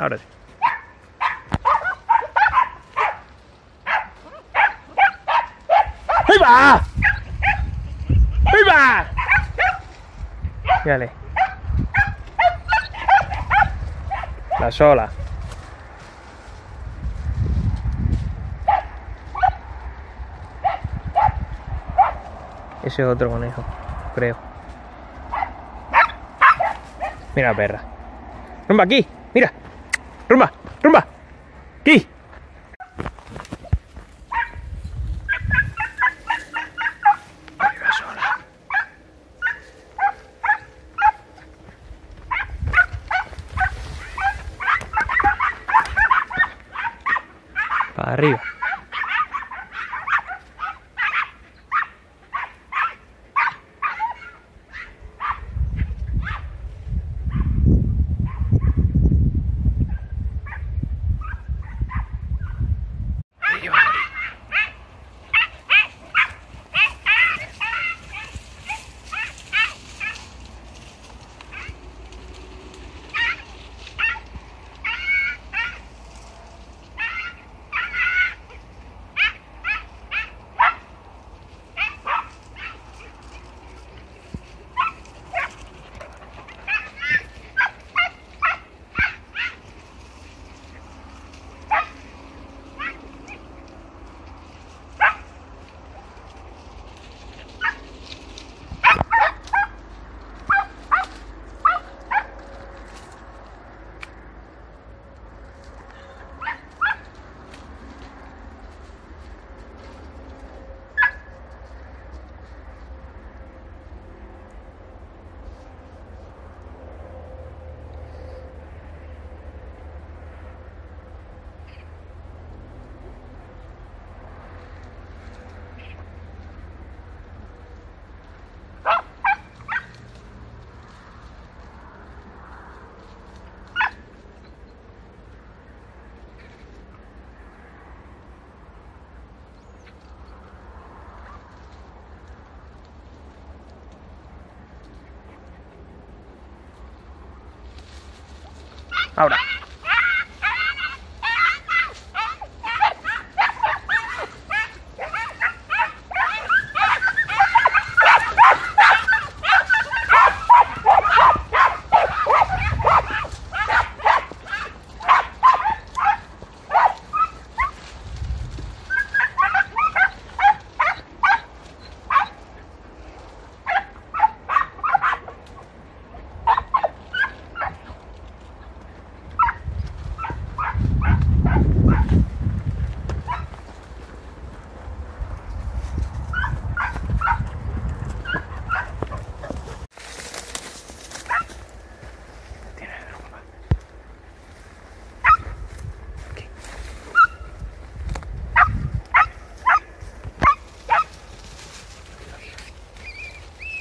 ahora sí. ¡Ahí va! ¡Ahí va! La sola. Ese es otro conejo, creo. Mira, perra. Rumba aquí. Rumba, rumba. Aquí. Para arriba. Ahora.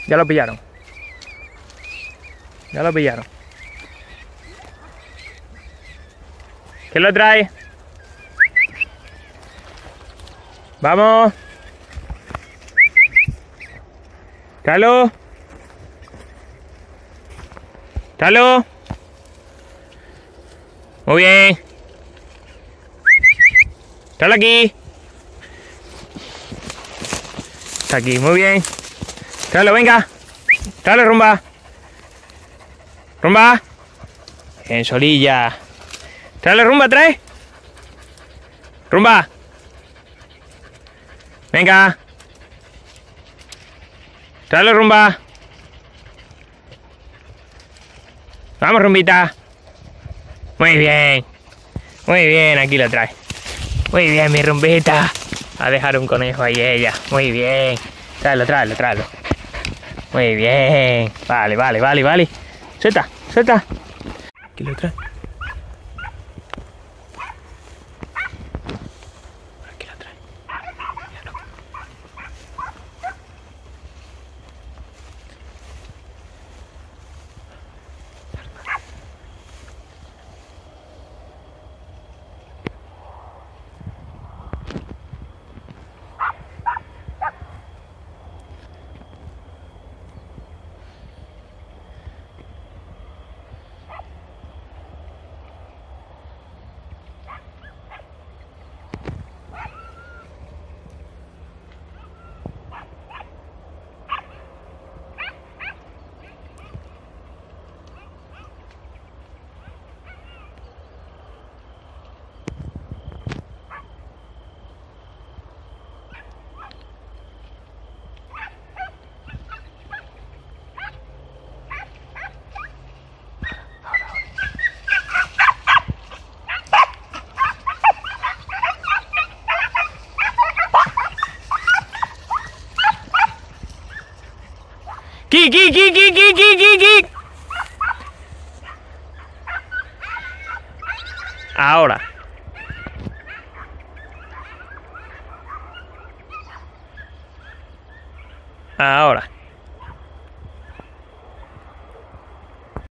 Ya lo pillaron. Ya lo pillaron. ¿Quién lo trae? Vamos. Tráelo. Tráelo. Muy bien. Tráelo aquí. Está aquí, muy bien. Tráelo, venga. Tráelo, rumba. Rumba. En solilla. Rumba, trae. Rumba. Venga. Tráelo, rumba. Vamos, rumbita. Muy bien. Muy bien, aquí lo trae. Muy bien, mi rumbita. A dejar un conejo ahí ella. Muy bien. Tráelo, tráelo, tráelo. Muy bien. Vale, vale, vale, vale. Suelta, suelta. Aquí lo trae. ¡Kick, kick, kick, kick, kick, kick, kick! Ahora. Ahora.